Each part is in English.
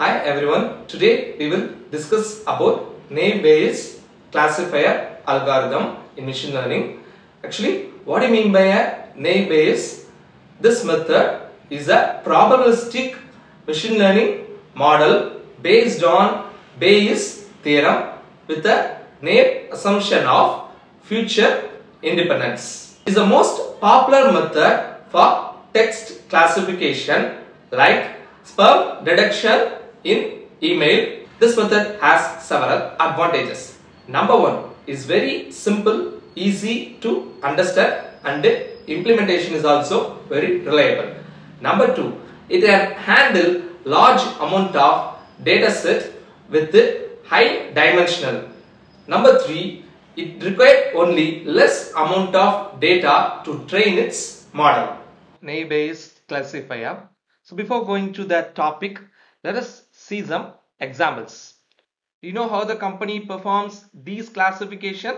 Hi everyone, today we will discuss about Naive Bayes classifier algorithm in machine learning. Actually, what do you mean by a Naive Bayes? This method is a probabilistic machine learning model based on Bayes theorem with a naive assumption of feature independence. It is the most popular method for text classification like spam detection in email. This method has several advantages. Number one is very simple, easy to understand and implementation is also very reliable. Number two, it can handle large amount of data set with high dimensional. Number three, it required only less amount of data to train its model. Naive Bayes classifier. So before going to that topic, let us see some examples. You know how the company performs these classification?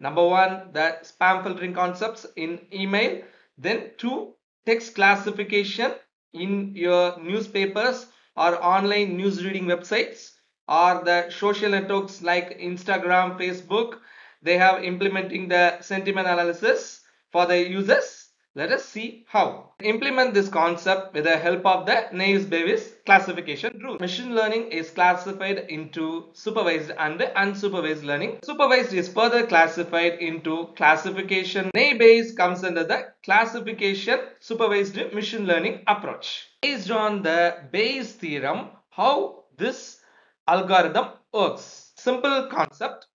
Number one, the spam filtering concepts in email. Then two, text classification in your newspapers or online news reading websites or the social networks like Instagram, Facebook. They have implementing the sentiment analysis for the users let us see how. Implement this concept with the help of the Naive-Bayes classification rule. Machine learning is classified into supervised and unsupervised learning. Supervised is further classified into classification. Naive-Bayes comes under the classification supervised machine learning approach. Based on the Bayes theorem, how this algorithm works. Simple concept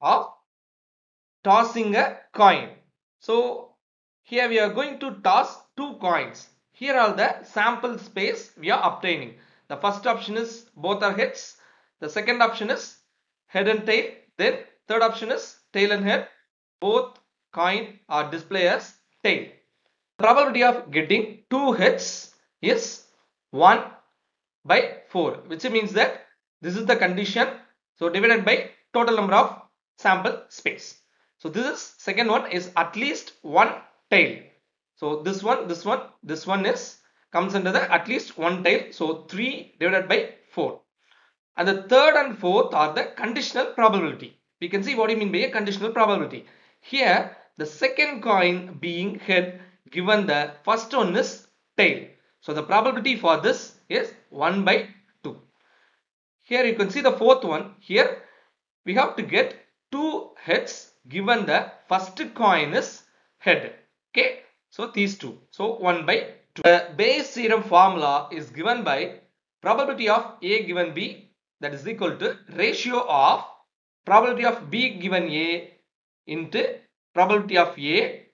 of tossing a coin. So here we are going to toss two coins. Here are the sample space we are obtaining. The first option is both are heads. The second option is head and tail. Then third option is tail and head. Both coin are display as tail. Probability of getting two heads is 1 by 4 which means that this is the condition. So divided by total number of sample space. So this is second one is at least one tail. So this one, this one, this one is comes under the at least one tail. So 3 divided by 4. And the third and fourth are the conditional probability. We can see what you mean by a conditional probability. Here the second coin being head given the first one is tail. So the probability for this is 1 by 2. Here you can see the fourth one. Here we have to get two heads given the first coin is head. Okay, so these two. So 1 by 2. The Bayes theorem formula is given by probability of A given B that is equal to ratio of probability of B given A into probability of A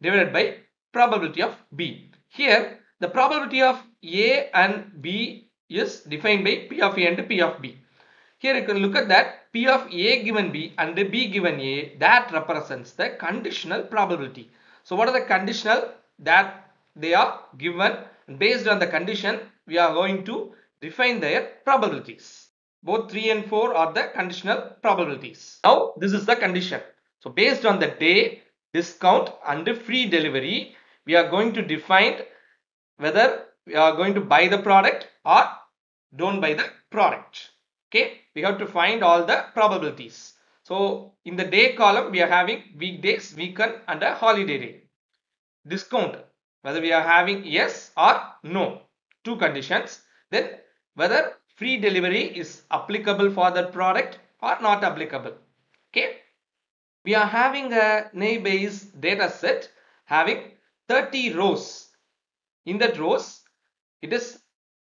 divided by probability of B. Here the probability of A and B is defined by P of A and P of B. Here you can look at that P of A given B and B given A that represents the conditional probability. So what are the conditional that they are given based on the condition we are going to define their probabilities. Both 3 and 4 are the conditional probabilities. Now this is the condition. So based on the day, discount and free delivery we are going to define whether we are going to buy the product or don't buy the product. Okay, we have to find all the probabilities. So in the day column we are having weekdays, weekend and a holiday day. Discount whether we are having yes or no. Two conditions. Then whether free delivery is applicable for that product or not applicable. Okay. We are having a Naive-Bayes data set having 30 rows. In that rows it is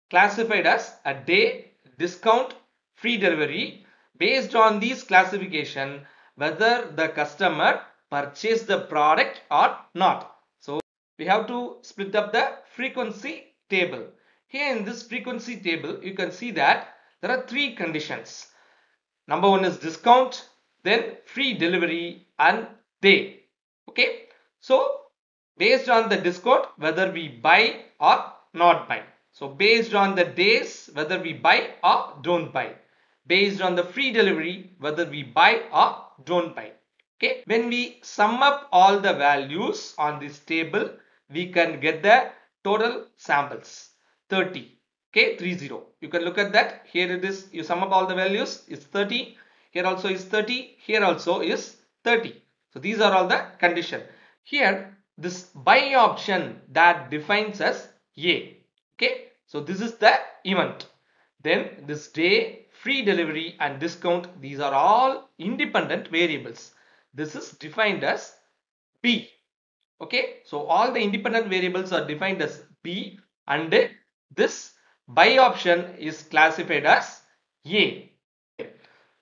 classified as a day, discount, free delivery based on these classification whether the customer purchased the product or not. So we have to split up the frequency table. Here in this frequency table you can see that there are three conditions. Number one is discount, then free delivery and day. Okay. So based on the discount whether we buy or not buy. So based on the days whether we buy or don't buy based on the free delivery whether we buy or don't buy. Okay, when we sum up all the values on this table, we can get the total samples 30. Okay, 30. You can look at that. Here it is, you sum up all the values, It's 30. Here also is 30. Here also is 30. So these are all the condition. Here, this buy option that defines as A. Okay, so this is the event. Then this day, free delivery and discount, these are all independent variables. This is defined as P. Okay, so all the independent variables are defined as P and this buy option is classified as A.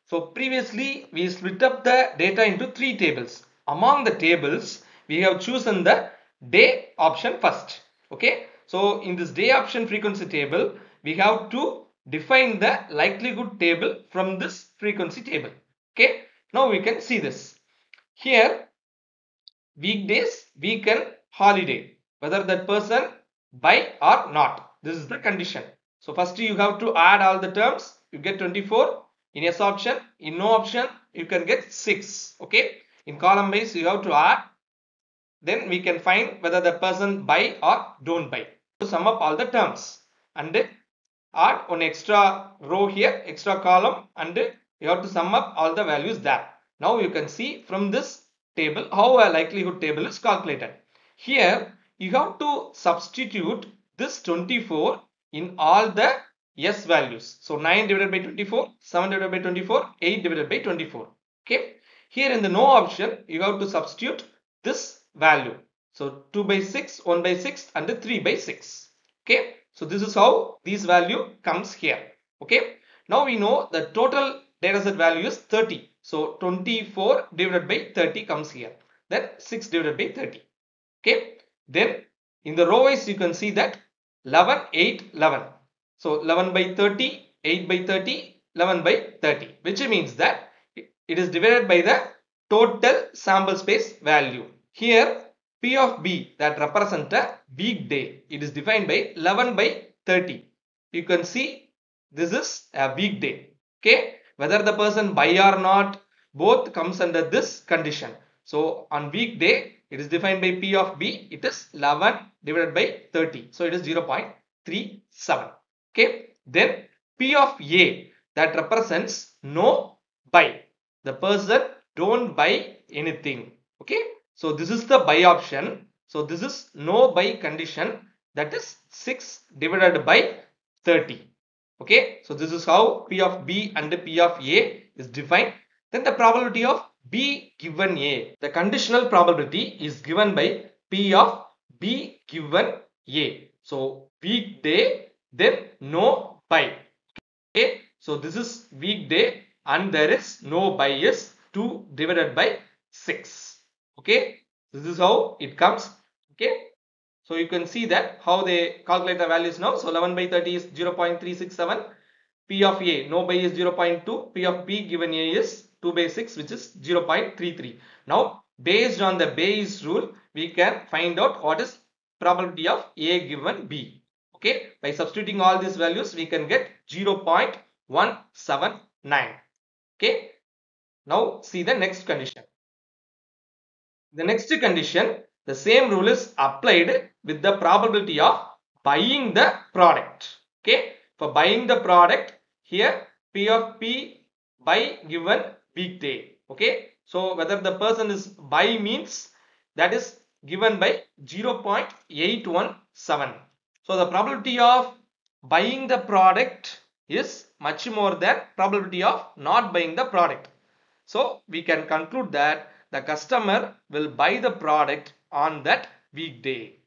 So previously we split up the data into three tables. Among the tables, we have chosen the day option first. Okay, so in this day option frequency table, we have to define the likelihood table from this frequency table. Okay, now we can see this. Here, weekdays, weekend, holiday, whether that person buy or not. This is the condition. So first you have to add all the terms. You get 24 in S option. In no option, you can get 6. Okay. In column base, you have to add. Then we can find whether the person buy or don't buy. To sum up all the terms and add one extra row here, extra column and you have to sum up all the values there. Now you can see from this table how a likelihood table is calculated. Here you have to substitute this 24 in all the S values. So 9 divided by 24, 7 divided by 24, 8 divided by 24. Okay. Here in the no option, you have to substitute this value. So 2 by 6, 1 by 6 and 3 by 6. Okay. So this is how this value comes here. Okay. Now we know the total dataset value is 30. So 24 divided by 30 comes here. Then 6 divided by 30. Okay. Then in the row wise you can see that 11, 8, 11. So 11 by 30, 8 by 30, 11 by 30 which means that it is divided by the total sample space value. Here P of B that represent a weekday. It is defined by 11 by 30. You can see this is a weekday. Okay. Whether the person buy or not both comes under this condition. So on weekday it is defined by P of B. It is 11 divided by 30. So it is 0.37. Okay. Then P of A that represents no buy. The person don't buy anything. Okay. So this is the buy option. So this is no buy condition that is 6 divided by 30. Okay. So this is how P of B and P of A is defined. Then the probability of B given A. The conditional probability is given by P of B given A. So weekday then no buy. Okay. So this is weekday and there is no buy is 2 divided by 6. Okay. This is how it comes. Okay. So you can see that how they calculate the values now. So 11 by 30 is 0.367. P of A no buy is 0.2. P of B given A is 2 by 6 which is 0.33. Now based on the Bayes rule we can find out what is probability of A given B. Okay. By substituting all these values we can get 0.179. Okay. Now see the next condition. The next condition the same rule is applied with the probability of buying the product. Okay. For buying the product here P of P by given weekday. Okay. So whether the person is buy means that is given by 0.817. So the probability of buying the product is much more than probability of not buying the product. So we can conclude that the customer will buy the product on that weekday.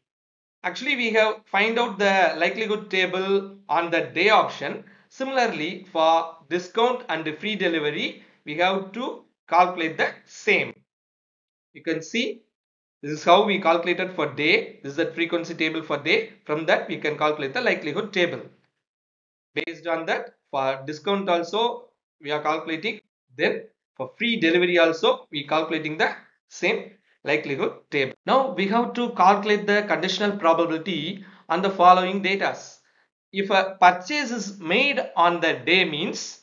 Actually, we have find out the likelihood table on the day option. Similarly, for discount and free delivery, we have to calculate the same. You can see this is how we calculated for day. This is the frequency table for day. From that, we can calculate the likelihood table. Based on that, for discount also, we are calculating. Then for free delivery also, we calculating the same likelihood table. Now we have to calculate the conditional probability on the following data. If a purchase is made on the day means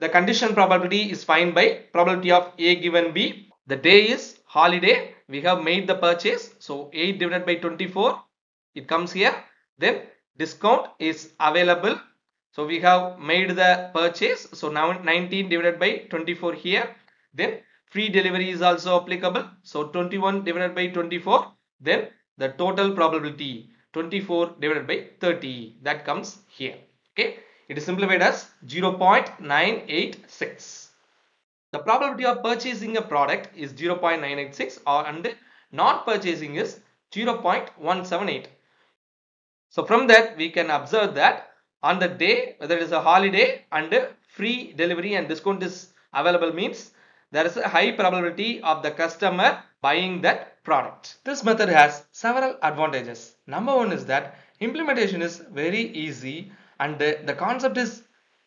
the condition probability is find by probability of A given B. The day is holiday. We have made the purchase. So 8 divided by 24. It comes here. Then discount is available. So we have made the purchase. So now 19 divided by 24 here. Then free delivery is also applicable. So 21 divided by 24. Then the total probability 24 divided by 30 that comes here. Okay. It is simplified as 0.986. The probability of purchasing a product is 0.986 or and not purchasing is 0.178. So from that we can observe that on the day whether it is a holiday and free delivery and discount is available means there is a high probability of the customer buying that product. This method has several advantages. Number one is that implementation is very easy and the, the concept is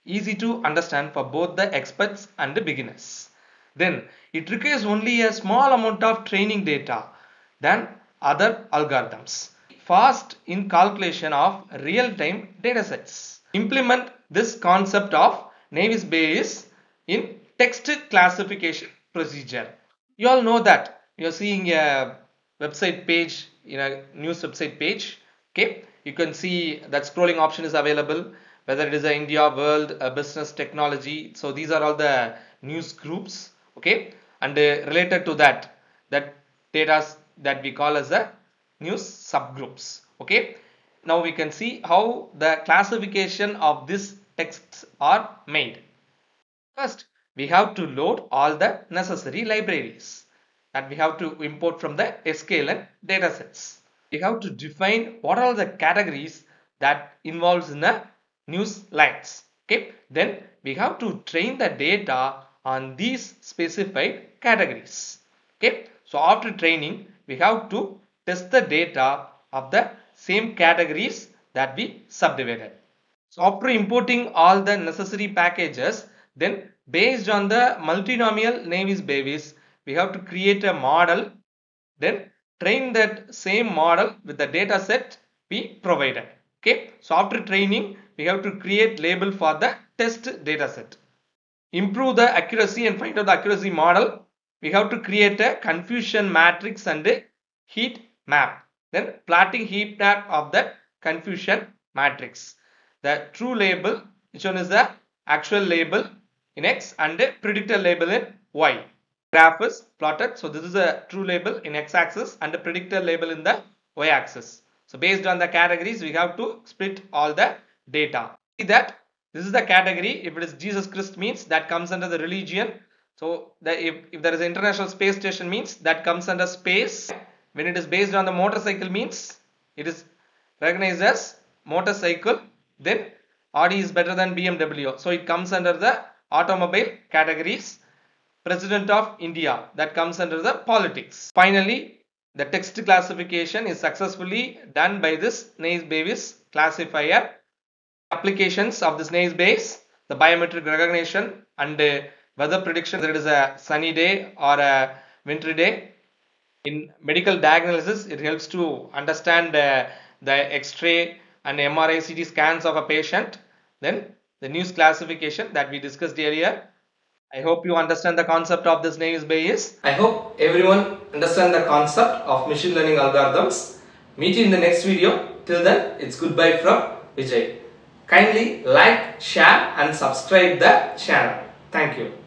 easy to understand for both the experts and the beginners. Then it requires only a small amount of training data than other algorithms. Fast in calculation of real-time datasets. Implement this concept of Naive Bayes in text classification procedure. You all know that you are seeing a website page in a news website page. Okay, you can see that scrolling option is available whether it is a India, world, a business, technology. So these are all the news groups. Okay, and uh, related to that, that data that we call as the news subgroups. Okay, now we can see how the classification of these texts are made. First, we have to load all the necessary libraries that we have to import from the sklearn datasets. We have to define what are the categories that involves in the news lines. Okay, then we have to train the data on these specified categories. Okay, so after training, we have to test the data of the same categories that we subdivided. So after importing all the necessary packages, then based on the multinomial Naive Bayes, we have to create a model, then train that same model with the data set we provided. Okay, so after training, we have to create label for the test data set. Improve the accuracy and find out the accuracy model. We have to create a confusion matrix and a heat map. Then plotting heat map of the confusion matrix. The true label, which one is the actual label in X and a predictor label in Y. Graph is plotted. So this is a true label in X axis and a predictor label in the Y axis. So based on the categories, we have to split all the data. See that this is the category. If it is Jesus Christ means that comes under the religion. So the, if, if there is international space station means that comes under space. When it is based on the motorcycle means it is recognized as motorcycle. Then Audi is better than BMW. So it comes under the automobile categories. President of India that comes under the politics. Finally, the text classification is successfully done by this Naive Bayes classifier applications of this Naive Bayes, the biometric recognition and uh, weather prediction that it is a sunny day or a wintry day. In medical diagnosis, it helps to understand uh, the X-ray and MRI CT scans of a patient. Then the news classification that we discussed earlier. I hope you understand the concept of this Naive Bayes. I hope everyone understand the concept of machine learning algorithms. Meet you in the next video. Till then, it's goodbye from Vijay. Kindly like, share and subscribe the channel. Thank you.